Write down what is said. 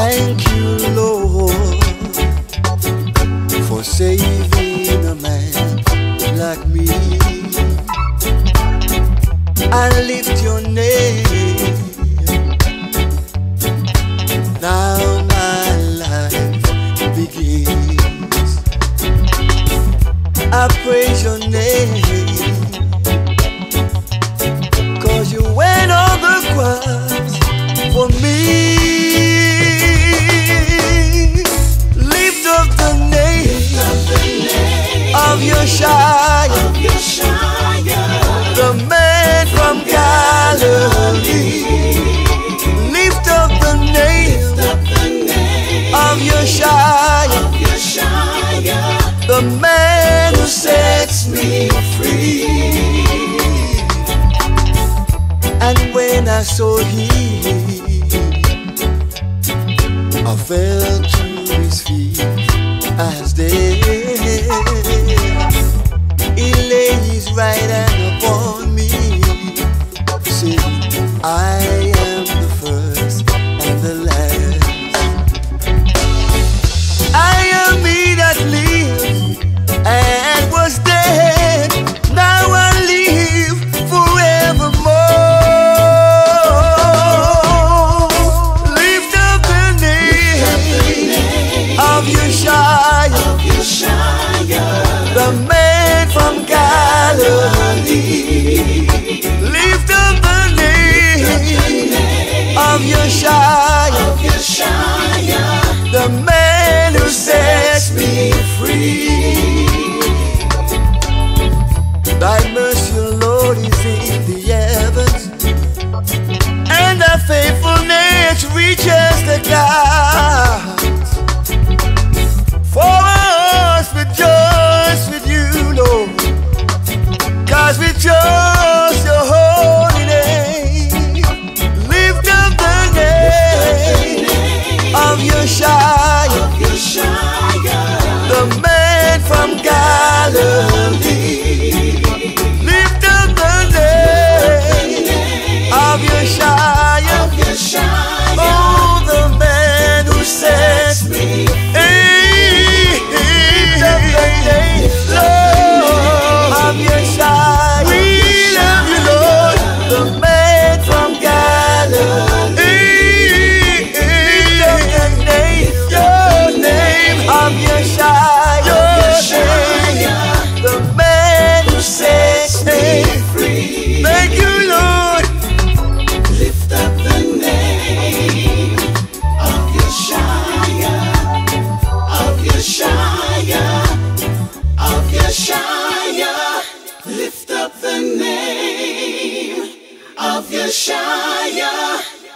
Thank you, Lord, for saving a man like me. I lift your name. Now my life begins. I praise your name. the man who sets me free. And when I saw him. stars with joy. of Yeshaya.